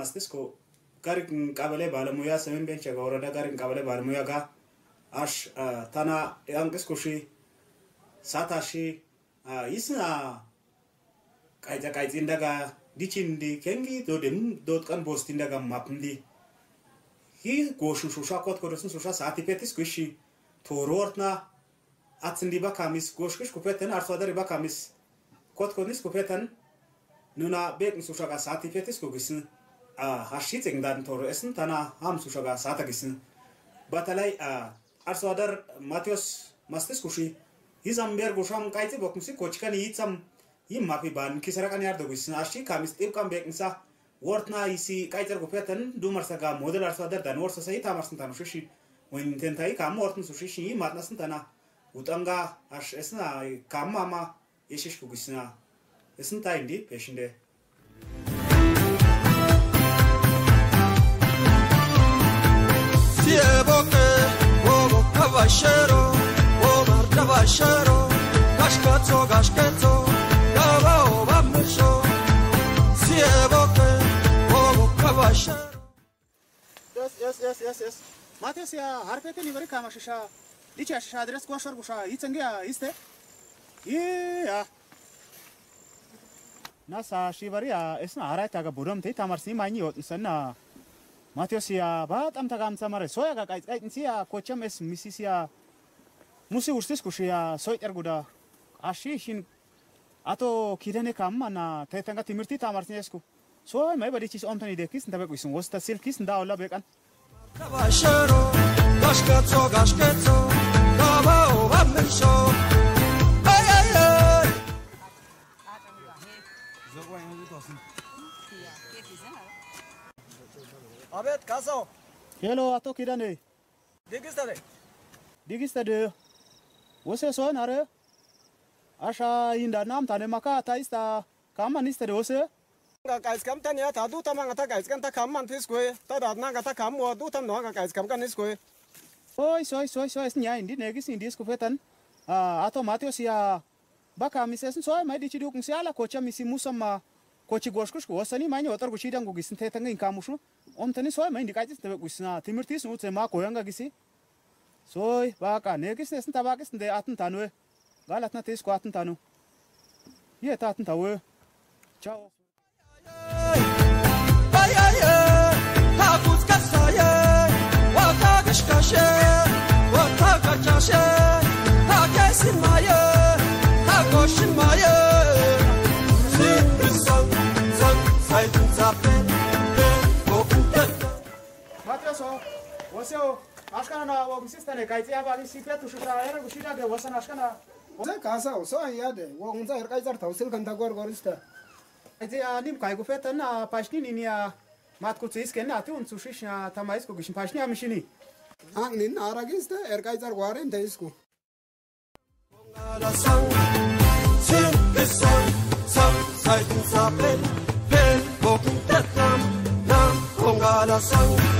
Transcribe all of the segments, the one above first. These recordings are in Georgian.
mastis ko gari qabale balamuya semen benche ga orada gari qabale balamuya ga ash tana yankis ko shi sata shi isna kaita kaita indaga dichindi kengi do dem dot kan bost indaga mapndi hi goshu shusha kot koresun shusha saati petis ko shi torortna atsindi bakamis goshkish kupeten arsadari bakamis kot konis kupeten nuna bekn shusha ga saati petis ko gisin hashitsingdan torre'essin tana hamsu shaga saata gissin batalay arso adar matiyos mastis kushi hizam ber gusham qayti bokumsi kochkan yitsam yimmafi ban kisaraqan yardo gissin ashi kamis tibqan beqinsa wortna isi qaytar gupeten dumarsaga model arso adar dan worsa sayi tamarsin tanu shishi wententai kam wortun su shishi yimatnasin tana utanga ash esna kamama yeshish kugissina esinta indi peshinde სიებოკე ვო კავაშერო ვო მარკავაშერო გაშკაცო გაშკეცო yes yes yes yes მათეს ია არფეთე ნივერი კამაშიშა დიჩა შადრეს გოშორ გუშა იცენგია ისთე ია ნასა შივარია ესნა არაიტაგა ბურომთი თამარსი მაინი ოტნსნა მათიოსია ბატამ თაგამცამარე სოია გაკაიწაიწნცია კოჩამ ეს მისისია მუსი ურსის კუშია სოიტერგუდა აში შინ ათო ქირენე კამანა თეთანგა თიმირთი თამარსნიესკუ სოა მე ბადიჩის ომთანი დეკის ნდაბეკვის მოსტა სილკის ნდაოლა ბეკან. კავაშერო გაშკაცო გაშკაცო გავაო ამენშო აი აი აი ზოგვაი მოდიტოსი Abet, kaso. Hello, ato kira ne? Digis tade. Digis tade. Wose so nare? Asha inda nam tane maka ata ista kaman ista de wose? Nga kais kam tane ata du tama ngata kais kan ta kaman tis kwe. Ta da na ngata kam wa du tam noa ka kais kam kan tis kwe. Oi, soi, soi, soi, sin ya indi negis indi sku fetan. Ato ah, matio oh, siya baka misesin soi mai dichi duk nsi ala kocha misi musama kochi goshkushku wasani oh, mai ni otar gushi dangu gisin tetanga inkamushu. omtani soy ma indikaitis tebe kuisna. Timirtis nu tsema koyanga gisi soy baka negis nesen tabakis nde aten tanwe galatna tis ko aten tanu. Ye taten tawe ciao ay kesin maye ha koshin maye ასე აშკანა ოგმსისტანე кайწიაბალი სიფეთ უშუშაერე უშიდაგე ვასან აშკანა. ზე გასაო საიადე ვაგუნცა ერკაიზართა უსილგან დაგვარგვარისტა ეძე ანიმ кайგუფეთანა пашни ниния მათკუცის კენა ათი უნცუშიშ თამაის გოგიშ пашни ამიშინი. ან ნინ არაგის და ერკაიზარგვარენ დაისკუ გონგალასან ციმესან სამ საიტუნსაპენ პენ ბოკუნტატამ ნამ გონგალასან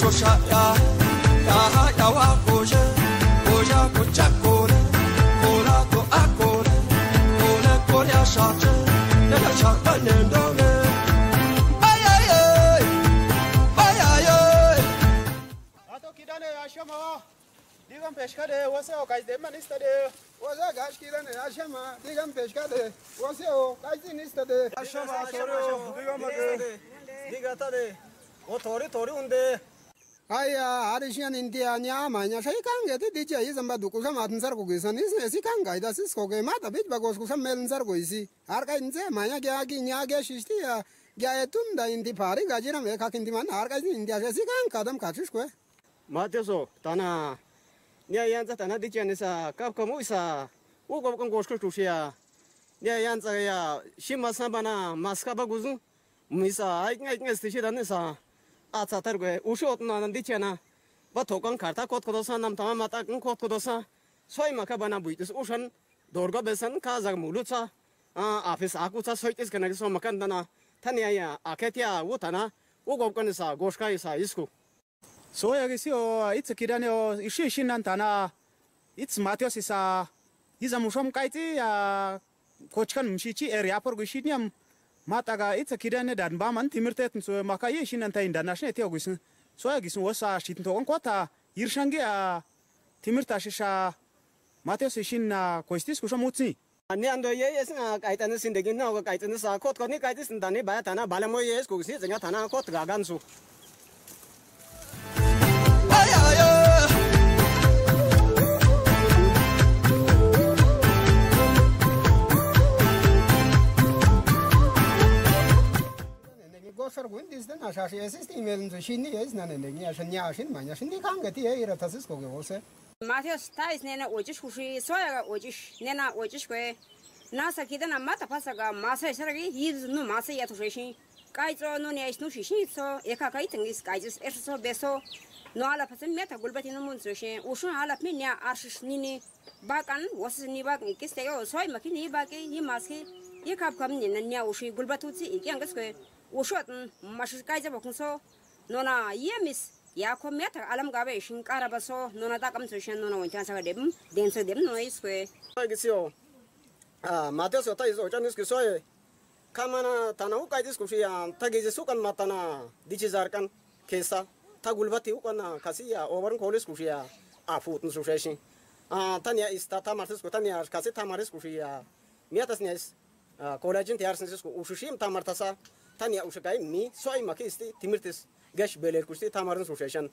ሶሻ ያዋ ጎዣ ጎዣ ጎጫ Digam pescade, você o cais de manista de. Você é gás. Digam pescade, você o cais de nista de. A chama, digam de. Diga. O tori tori onde. aya arishian india nyama nya shai kange te dija izamba dukusha matnsar ko gesan is esi kanga ida sis ko ge mata bit bagos kusha melnsar ko isi har ka inze manya ge agi nya ge shishti ya ge etun da indi pari gajira me ka kindi man har ka india esi kan kadam kachish ko mateso tana nya yanza tana dijanisa kap kamu isa ugo kon goshko tushia nya yanza ya shima sambana maska baguzun misa ai ngai ngai sti shidan sa a cha tar gwe u shot na nan di chena ba thokan karta kot ko sa nam tama mata kun kot ko sa soi ma ka bana bui tis ushan dorga besan ka zag mulu cha a office aku cha soi tis kana so makan dana tania ya aketia u tana u gop kan sa goshka isa isku 소야기시오 이츠 기라네오 이시 신난 다나 이츠 마티오시사 이자 atsatargue ushot nanan dichana batokan karta kot kodosa nam tamam atakan kot kodosa soy maka bana buitis ushan dorga besan kazag mulutsa afis akutsa soitis kana so makan dana tania ya aketia utana ugopkan sa goshka isa isku so ya gisi o itse kirane o ishi ishi nan tana its matios isa izamushom kaiti ya kochkan mshichi area por gushiniam mataga itsa kirane dan ba man timirteten so makaye shinan ta inda nashne te ogisin so agisin wasa shitin to kwata yirshange a timirta shisha mateus shinna koistis kusha mutsi ani ando ye yes na kaitane sindegin na ko kaitane sa kot ko ni kaitis ndani ba tana balamo yes kugsi zenga tana kot gagansu የስስት ኢሜልን ሽኒ የስ ነን እንደኛ ሽኒ አሽን ማኛ ሽኒ ካንገቲ የረተስስ ኮገ ወሰ ማቴዎስ ታይስ ነነ ወጭሽ ሁሺ ሶያ ወጭሽ ነና ወጭሽ ኮ ናሰ ኪደና ማታ ፋሳጋ ማሰ ሸረጊ ይዝ ኑ ማሰ ያቱሽሽ ቃይጾ ኑ ነሽ ኑ ሽሽ ሶ የካ ካይ ትንግስ ቃይጽስ እርሶ ቤሶ ኑ አላ ፈስም ሜታ ጉልበት ኑ ሙን ሶሽ ውሹ አላ ምን ያ አርሽሽ ኒኒ ባቃን ወስስ ኒ ባቅ ንቅስ ተዮ ሶይ መኪኒ ባቂ ይማስኪ የካብ ካም ነኛ ውሺ ጉልበቱት ይቅያንገስ ኮ ushotin mashigaja ba kunso nona yemis ya ko meta alam gabe shin kara so nona ta kam shen nona wanta sa dem den so dem noi sko ba gisi o a mate so ta iso chan isko so e kama na tana u kai disko fiya ta gisi su kan mata dichi zar kesa ta gulbati u kan kasi ya over kolis ku fiya a futun su shen a tania ista ta martis ku tania kasi ta martis ku ya miatas nes a kolajin tiarsin disko u shushim ta martasa tanya ushakai mi soai maki isti timirtis gash beler kusti tamarin suseshan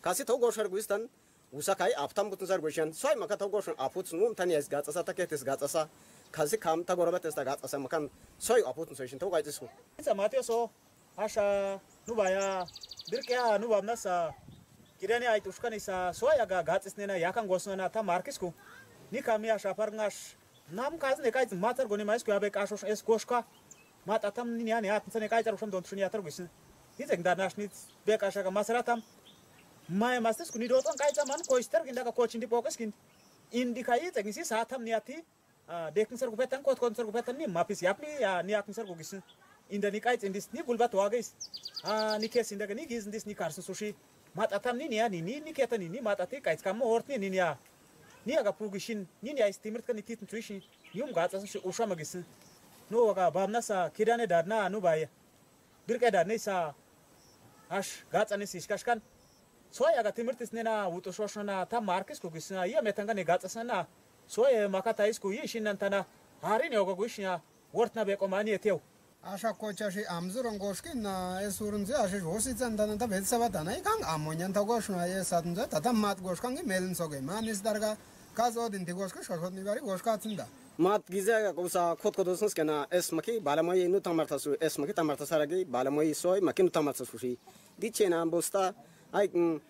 kasi tau goshar guistan usakai aptam butun sar guishan soai maka tau goshan aput sunum tania is gatsasa taketis gatsasa kasi kam ta gorobat esta gatsasa makan soai aput suseshan tau gaitis hu isa matio so asha nubaya birkya nubamna sa kirani ait ushkan isa soai aga gatsisnena yakan gosnena ta markisku ni kamia shaparngash nam kazne kaiz matar goni mais kuabe kashosh es koshka მატათამ ნიანი ათნცენე კაიწერუშამ დონთშინი ათრგვის იძეგ დანაშნიც ბეკაშაკა მასრათამ მაე მასდეს კუნი როტონ კაიცამან კოისტერ გინდა კოჩინდი პოკეს გინ ინდიკა იძეგ ისი საათამ ნიათი დეკნსერ გუფეთან კოთ კონსერ გუფეთან ნი მაფის იაპლი ნიაკნსერ გოგის ინდა ნიკაიც ინდის ნი გულბათ ვაგის ა ნიკეს ინდა გნი გიზ ინდის ნი კარსუ სუში მატათამ ნი ნიანი ნი ნიკეთანი ნი მატათი კაიცკამო ორტნი ნი ნია ნიაგა პრუგიშინ ნი ნია ის ტიმერტკანი ტიტნ წვიში ნიუმ გაწასში უშამაგის ნუ აგა ბამნასა ქირანე დარნა ნუ ბაია ბირკედა ნისა აშ გაწანის ისკაშკან სოიაგა თიმრტის ნენა უტოშოშონა თა მარკის კუგისნა ია მეტანგანი გაწასანა სოე მაკათა ის კუი შინანთანა არინე ოგო გუშია ვორთნა ბეკომანი ეთიო აშა კოჩაში ამზურონ გოშკინ ეს ურუნზე აშე ოსიცან და და ბეცაბატანა იკან ამონიან თოგოშნა ესატნზე და და მათ გოშკანგი მელინ სოგე მანის დარგა კაზოდინ თიგოშკა შოშოტნი ვარი გოშკაცინდა მათ maadgizaga kusa kodkodosnas kana es maki balamai nu tamartasu es maki tamartasaragi balamai soy maki nu tamartasushi dichena bosta ai mm,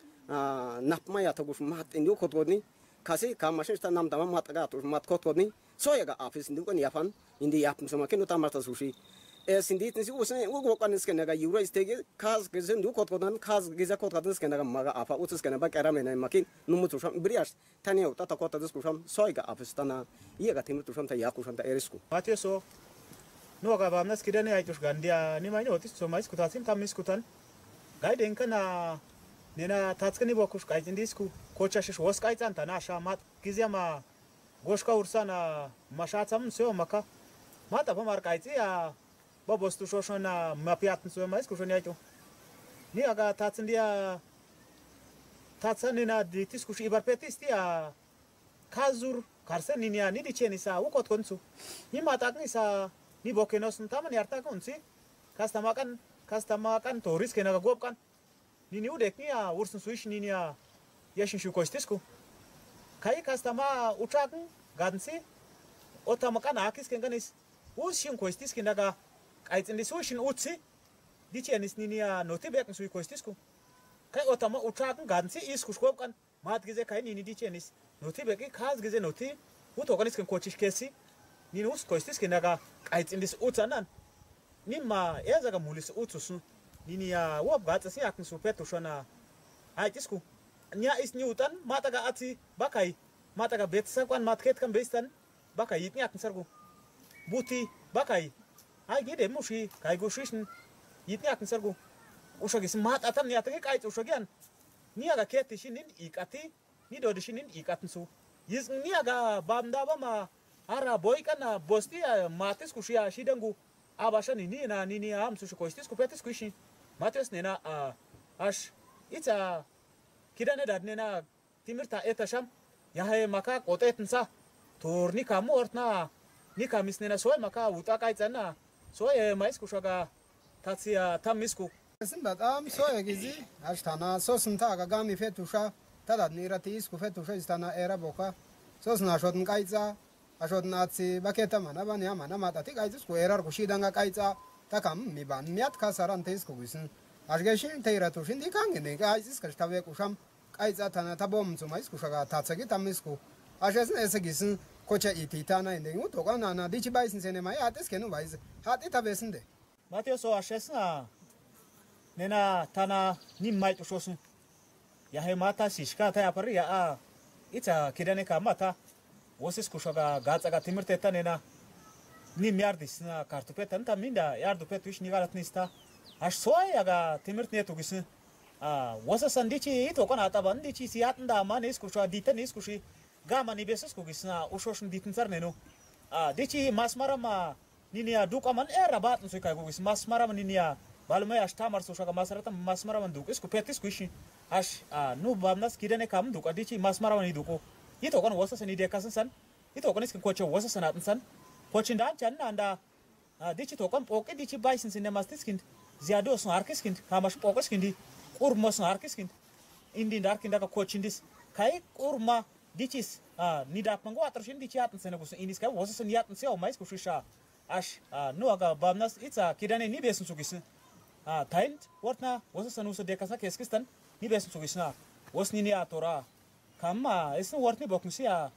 napma yatogus mat indu kodkodni kasi kamashin sta nam tama mat aga mat kodkodni soyaga afis indu kan yafan indi yapmso maki nu tamartasushi sinditin si usen u gokan skena ga euro istege kaz gezen du kot kodan kaz geza kot kodan skena ga maga afa uts skena ba kera mena makin numu tusham brias tani uta ta kota dis kusham soiga afistana ye ga timur tusham ta ya kusham ta erisku patye so no ga ba nas kidane ay tush gandia ni ma nyoti so mais kutasim tam miskutan gaiden kana nena tatskani bo kush kaitin disku kocha shish was kaitan ta na sha mat gizema goshka ursana mashatsam so maka mata ba mar kaitsi ya babo stu shosho na mapiat nsu ma isku shoni acho ni aga tatsen dia tatsen ina di tisku shi kazur karsen ni ni cheni sa u kot konsu ni ma sa ni boke no sun tama ni arta konsi kasta toris kena gop nini ni ni udek ni a ursun suish ni yashin shu kai kastama ma utrak gadnsi otamakan akis kenganis ursun kostisku naga ayitsinlisuxin utsi. Dichiyanisinin'iya notibe yak'in suyikostisku kay otama uchaak'in gaadnsi isku xkopk'an maat gize kay nini dichiyanis notibek'i kaas gize noti utok'an iskin kochixkesi nin us koistiskinaka k'ayitsinlis utsanan nin ma ezaka mulis utsusnu niniya wop gaatsasi yak'in su petuxona aytisku nia is niutan mataka atsi bakay mataka betisak'an maatkeetk'an beistan bakay yit'in yak'in sarku buti bakay ಹಾಗೆ ಮುಷಿ ಕಾಯ್ಗೋ ಶೀಶ್ನ್ ಇದನ್ನೇ ಹಾಕ್ತೀನಿ ಸರ್ಗು ಉಷೋಗಿಸ್ ಮಾತ್ ಅತಮ್ ನೀ ಆತಗೆ ಕಾಯ್ತು ಉಷೋಗ್ಯಾನ್ ನೀ ಆಗ ಕೇತಿಶಿ ನಿನ್ ಈಕತಿ ನೀ ದೋಡಿಶಿ ನಿನ್ ಈಕತ್ನ್ಸು ಈಸ್ ನೀ ಆಗ ಬಾಂದಾವಮ ಆರ ಬೋಯ್ಕನ್ನ ಬೋಸ್ತಿ ಮಾತಿಸ್ ಖುಷಿ ಆಶಿದಂಗು ಆ ಭಾಷಾ ನೀ ನೀನಾ ನೀನಿ ಆಮ್ ಸುಶಿ ಕೊಯ್ಸ್ತಿಸ್ ಕುಪೇತಿಸ್ ಖುಷಿ ಮಾತಿಸ್ ನೀನಾ ಅಶ್ ಈಚ ಕಿರನೆ ದಡ್ನೇನ ತಿಮಿರ್ತಾ ಏತಶಂ ಯಾಹೆ ಮಕ ಕೋತೇತ್ನ್ಸಾ ತೋರ್ ನೀ ಕಾಮು soye eh, mais kushaga tatsia tamisku simba tam soye gizi ashtana sosinta gagami fetusha tadat nirati isku fetusha istana era boka. Sosna shodn kaitsa ashotnatsi baketa mana bani amana matati kaitsis ku erar kushidanga kaitsa takam miban miat kasaran teisku gisin ashgeshin teiratushin dikangene kaitsis kashtave kusham kaitsa tana tabom tsumais kushaga tatsagi tamisku ashesn esegisen kocha ititana ende ngu toka na na dichi bai sinsene mai ates kenu wise hati tabesinde matio so ashesna nena tana nim mai to shosun ya he mata shishka ta yapari ya a ita kidane ka mata wosis kushaga gatsa ga timirte ta nena nim yardis na kartupe tan ta minda yardu pe tuish nigalat nista ash soa ya ga timirt ne to gisin a wasa sandichi to kana ta bandichi siyatnda ma ne iskusha dita ne iskushi gama ni beses kugisna ushoshn bitnsar neno a ah, dichi masmarama ninia dukaman era eh, batn sukai kugis masmarama ninia balmay ashtamar sushaka masarata masmarama duk isku petis kuishi ash a nu bamnas kidane kam duk adichi masmarama ni duko ito kon wasa sani de kasan san. Ito kon iskin kocho wasa sanatn san. Kochin dan chan nanda a ah, dichi to kon poke dichi baisin sinne mastiskin ziyado sun arkiskind kamash pokeskind urma sun arkiskind indin darkin daga kochindis kai urma dichis ah, ni dapango atro shin dichi atn sene gusun indis ka wosu sene yatn se omais ku shisha ash ah, no aga bamnas itsa kidane ni besun sugis ha ah, taint wortna wosu sene usu de kasa keskistan ni besun sugis na. Wosni ni atora kama esun wortni bokmsi ya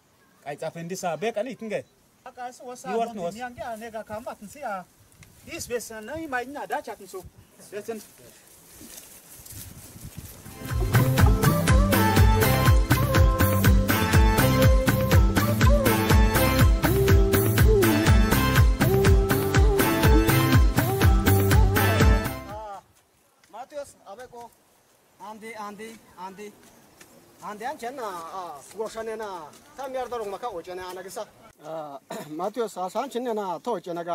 kai tsa fendi sa be kan aka esu wosa ni wortni ange anega kama tsi ya dis besan na da chatn su. Besen አንዴ አንቺና ጎሸኔና ተሚያርደሩ መካ ወጨና አነግሳ ማቴዎስ አሳንችኔና ተወጨነጋ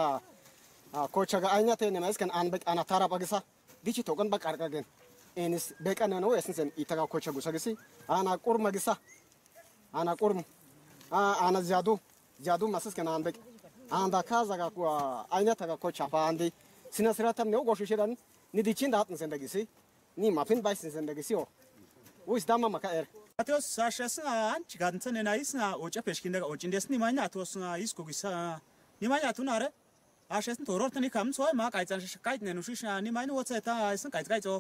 ኮቸጋ አይኛ ቴኔ መስከን አንበቅ አና ታራብ አግሳ ቢቺ ቶቀን በቃርቀገን ኤንስ ደቀነ ነው የስንሰን ይተጋ ኮቸጉ ሰግሲ አና ቁርም አግሳ አና ቁርም አና ዚያዱ ዚያዱ መስከን አንበቅ አንዳ ካዛጋ አይኛ ተጋ ኮቻ ፋንዲ ስነ ስርዓትም ነው ጎሽሽዳን ንዲቺን ዳጥን ሰንደግሲ ኒ ማፊን ባይስ ሰንደግሲ ኦ ውስ ዳማ መካ ኤር ათოს საშასა ანჩ განცენ ნაისნა ოჭა პეშკინდა ოჭინდესნი მაინა ათოსნა ის გოგისა ნიმაინა თუნ არა აშესნ თორორტნი კამს ვაი მა კაიცან შკაიტნენ უშიშა ნიმაინა ოცეთა ისნ კაიცკაიცო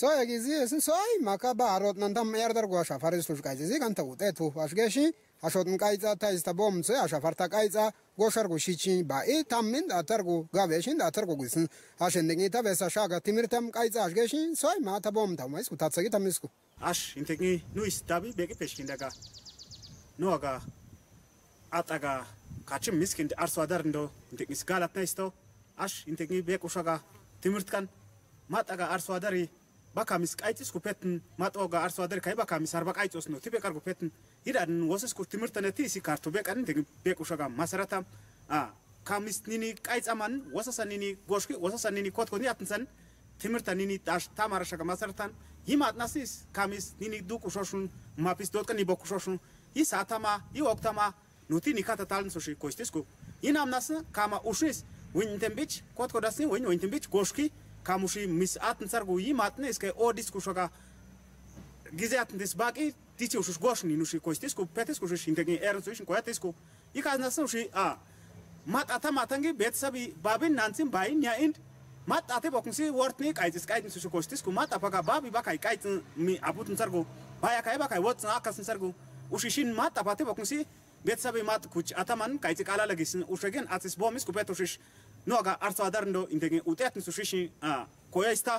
საი გიზი ესნ საი მაკაბა აროტნანდა მეარდარ გვაშა ფარიზლუშ კაიძი განთა უტე თუ აშგეში ашот мкайца тайста бомце аша фарта кайца гошаргу шичин ба и таммин атаргу гавешин атаргу гисин ашендеги та веса шага тимиртам кайца ашгешин сой мата бом тамайс кутацаги тамиску аш интеги ну истаби беги пешкиндага ну ага атага качим мискинди арсуадарндо интеги сгалатнайсто аш интеги бекушага тимирткан матага арсуадари bakamis qaycis kupetin maxoga arso ader kai bakamis arba qaycos no tibe kar kupetin hidan woses ku timirtaneti isi kartu be kan ding be kushaga masarata a kamis nini qaycaman wosasan nini goshki wosasan nini kotko ni atinsan timirta nini dash tamara shaga masaratan himat nasis kamis nini du kushoshun mapis dot kan ibo kushoshun i satama i oktama nuti nikata talin soshi koistisku inam nasna kama ushis winten bich kotko dasni win winten bich goshki kamushi kamushii mis'aatin sargu yimaatne iske oodis kushoka gizeatin dis baaqi tichi ushish goshni nushi koistisku petisku ushish hintegi erinsu ishin koyatisku nasu ushi a mat ata matangi mat'ata maatangi beetsabi baabin naansin baayin ya'ind mat'ate bokunsi wortni qaytsis qaytin sushi koistisku mat'a paka baabi bakay qaytin mi abutin sargu baya kay bakay wotsin akasin sargu ushishin mat'a pate bokunsi beetsabi mat kuch ataman qaytsi qaala lagisin ushagen atis bomis kupet ushish ku petushish ნოაგა არცვადარნდო ინტეგი უტეთნ სუშიში ა კოიასთა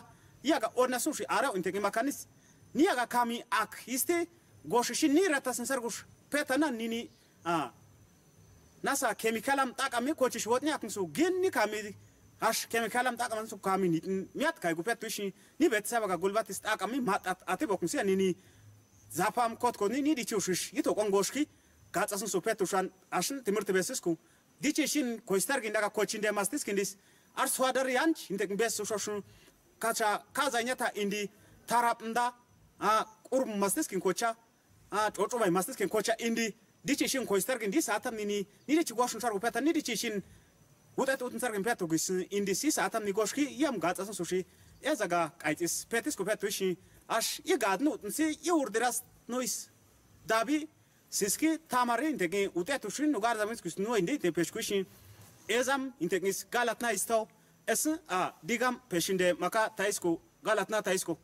იაგა ორნასუში არა ინტეგი მაკანის ნიაგა კამი აქ ისტე გოშიში ნირათასენ სარგუშ პეტანა ნინი ა nasa chemikalam takami kochi shwotni aknsu genni kami ash chemikalam takam su kami ni miat kai gupet tushi ni bet saba ga gulbatis takami mat ate boknsi ani ni zapam kot ko ni ni di chushish ito kon goshki gatsasun su petushan ashn dice dicheshin koistar ginda ka de mastis kindis ar swadar yanch indek bes shoshun kacha kaza nyata indi tarapnda a urm mastis kin kocha a toto bai mastis kin kocha indi. Dicheshin koistar gindis atam nini nide chigwashun shargo peta nide chishin wutat utun sargin peto gis indi sis atam ni goshki yam gatsasun sushi ezaga kaitis petis ko peto ishi ash yegadnu utun si yurdiras nois dabi Siski tamari intekin ute tushin nugar zamis kus nu indi te peshkushin ezam intekin galatna istau esin a digam peshinde maka taisko galatna taisko.